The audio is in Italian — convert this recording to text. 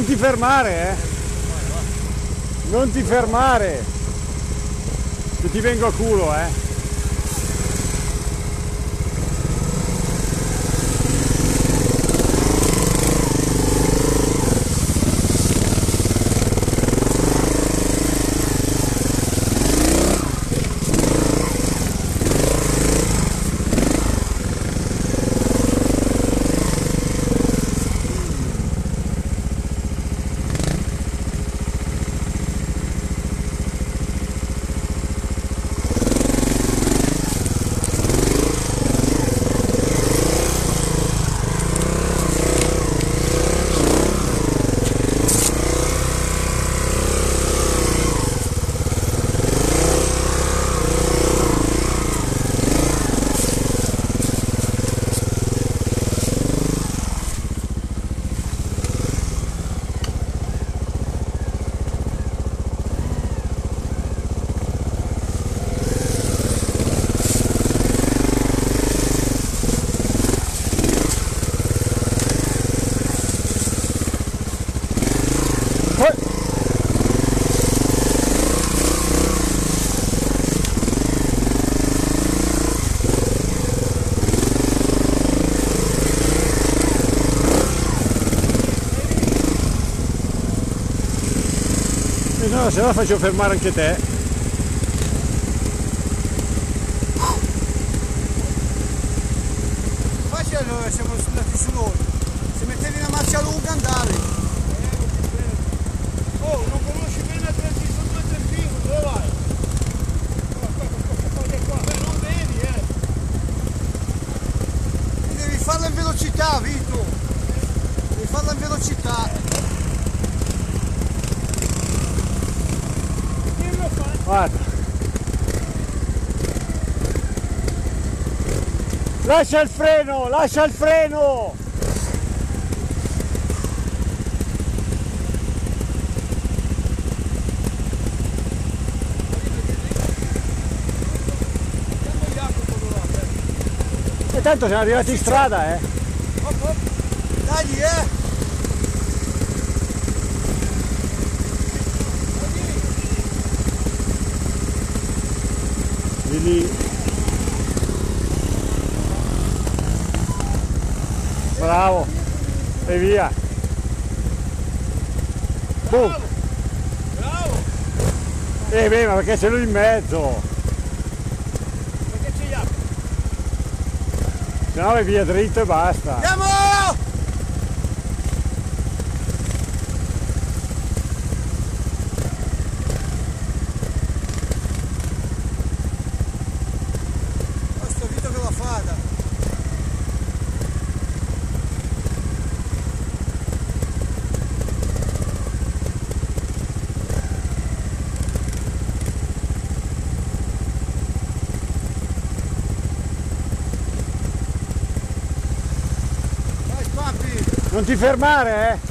Non ti fermare, eh. Non ti fermare. Che ti vengo a culo, eh. What? No, se no faccio fermare anche te. Allora siamo andati su noi. Se mettevi una marcia lunga andavi. Oh, non conosci bene la transizione dove Trentino, dove vai? Qua, qua, qua, qua, qua, qua. Beh, non vedi, eh. Devi farla in velocità, Vito. Devi farla in velocità. Chi lo fa? Guarda. Lascia il freno, lascia il freno! E tanto siamo arrivati in strada, eh! Dai, eh. Lì. Bravo! E via! Boom! Bravo! Eh beh, ma perché c'è lui in mezzo? Perché c'è Jacopo? Se no vai via dritto e basta. Andiamo! Non ti fermare, eh!